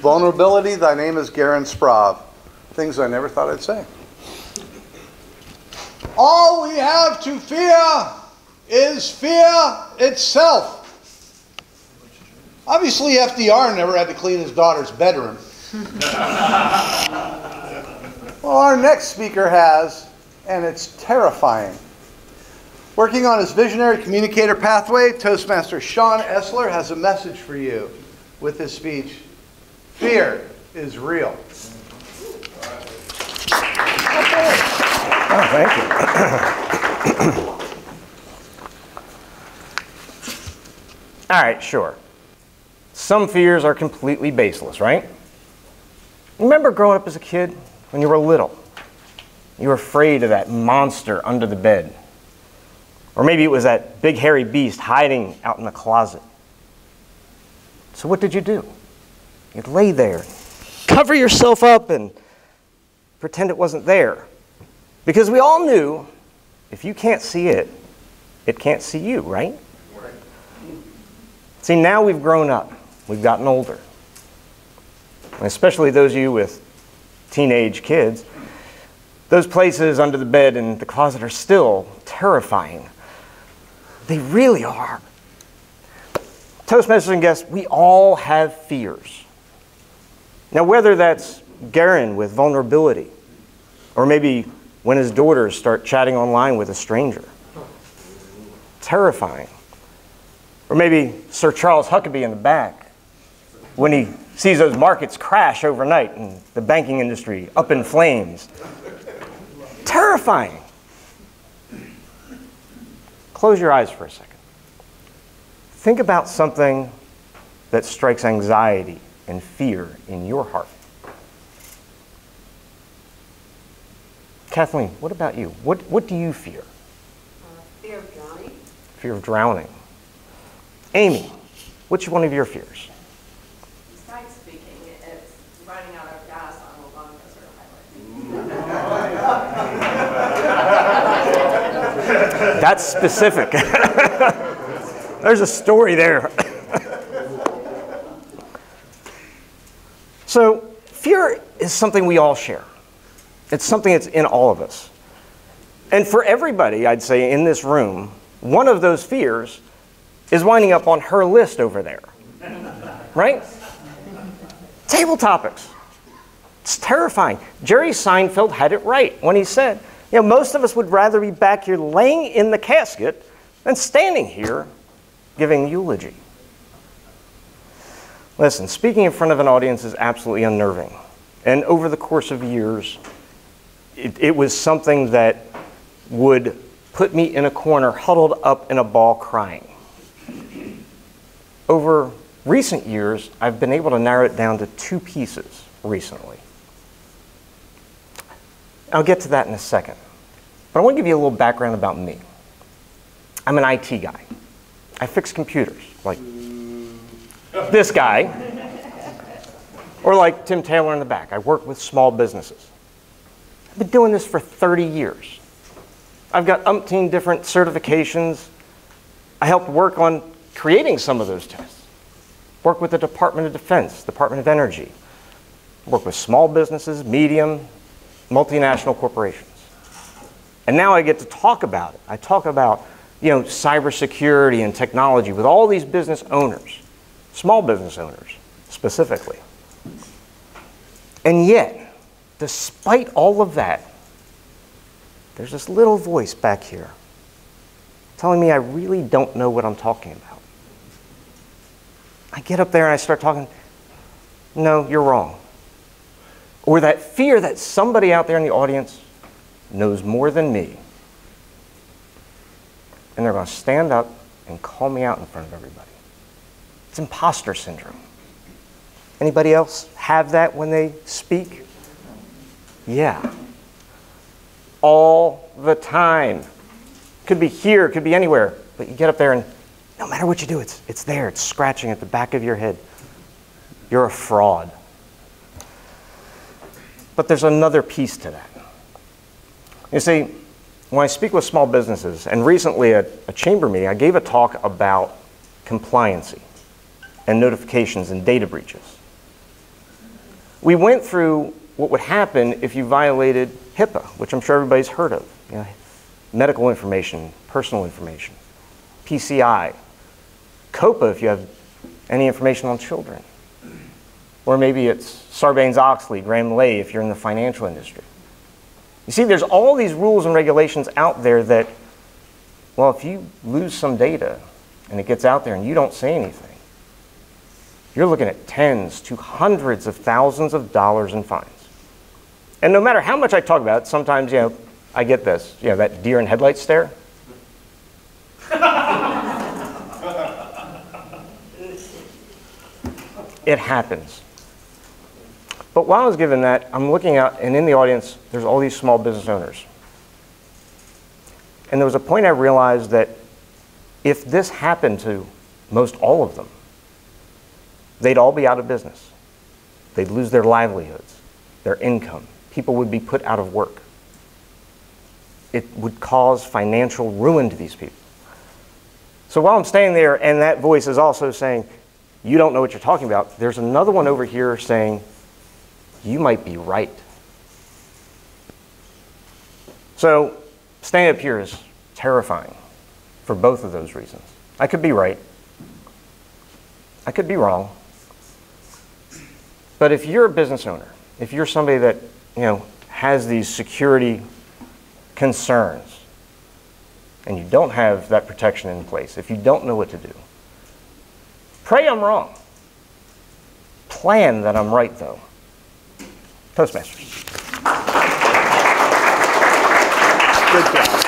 Vulnerability, thy name is Garen Sprav. Things I never thought I'd say. All we have to fear is fear itself. Obviously, FDR never had to clean his daughter's bedroom. well, our next speaker has, and it's terrifying. Working on his visionary communicator pathway, Toastmaster Sean Esler has a message for you with his speech Fear is real. Oh, thank you. All right, sure. Some fears are completely baseless, right? Remember growing up as a kid when you were little? You were afraid of that monster under the bed. Or maybe it was that big hairy beast hiding out in the closet. So what did you do? You'd lay there, cover yourself up, and pretend it wasn't there. Because we all knew if you can't see it, it can't see you, right? See, now we've grown up, we've gotten older. Especially those of you with teenage kids, those places under the bed and the closet are still terrifying. They really are. Toastmasters and guests, we all have fears. Now, whether that's Garen with vulnerability, or maybe when his daughters start chatting online with a stranger. Terrifying. Or maybe Sir Charles Huckabee in the back when he sees those markets crash overnight and the banking industry up in flames. Terrifying. Close your eyes for a second. Think about something that strikes anxiety and fear in your heart. Kathleen, what about you? What, what do you fear? Uh, fear of drowning. Fear of drowning. Amy, which one of your fears? Besides speaking, it's running out of gas on a long desert highway. That's specific. There's a story there. So, fear is something we all share. It's something that's in all of us. And for everybody, I'd say, in this room, one of those fears is winding up on her list over there. Right? Table topics. It's terrifying. Jerry Seinfeld had it right when he said, you know, most of us would rather be back here laying in the casket than standing here giving eulogy. Listen, speaking in front of an audience is absolutely unnerving. And over the course of years, it, it was something that would put me in a corner, huddled up in a ball, crying. Over recent years, I've been able to narrow it down to two pieces recently. I'll get to that in a second. But I want to give you a little background about me. I'm an IT guy. I fix computers, like this guy, or like Tim Taylor in the back. I work with small businesses. I've been doing this for 30 years. I've got umpteen different certifications. I helped work on creating some of those tests. Work with the Department of Defense, Department of Energy. Work with small businesses, medium, multinational corporations. And now I get to talk about it. I talk about you know, cybersecurity and technology with all these business owners, small business owners specifically. And yet, despite all of that, there's this little voice back here telling me I really don't know what I'm talking about. I get up there and I start talking, no, you're wrong. Or that fear that somebody out there in the audience knows more than me. And they're going to stand up and call me out in front of everybody. It's imposter syndrome. Anybody else have that when they speak? Yeah. All the time. Could be here, could be anywhere, but you get up there and no matter what you do, it's, it's there, it's scratching at the back of your head. You're a fraud. But there's another piece to that. You see, when I speak with small businesses, and recently at a chamber meeting, I gave a talk about compliancy and notifications and data breaches. we went through what would happen if you violated HIPAA, which I'm sure everybody's heard of. You know, medical information, personal information, PCI, COPPA if you have any information on children. Or maybe it's Sarbanes-Oxley, Graham-Lay if you're in the financial industry. You see, there's all these rules and regulations out there that, well, if you lose some data and it gets out there and you don't say anything, you're looking at tens to hundreds of thousands of dollars in fines. And no matter how much I talk about it, sometimes, you know, I get this, you know, that deer in headlights stare. it happens. But while I was given that, I'm looking out, and in the audience, there's all these small business owners. And there was a point I realized that if this happened to most all of them, they'd all be out of business. They'd lose their livelihoods, their income. People would be put out of work. It would cause financial ruin to these people. So while I'm standing there and that voice is also saying, You don't know what you're talking about, there's another one over here saying, You might be right. So standing up here is terrifying for both of those reasons. I could be right, I could be wrong. But if you're a business owner, if you're somebody that you know has these security concerns, and you don't have that protection in place, if you don't know what to do, pray I'm wrong. Plan that I'm right, though. Toastmasters. Good job.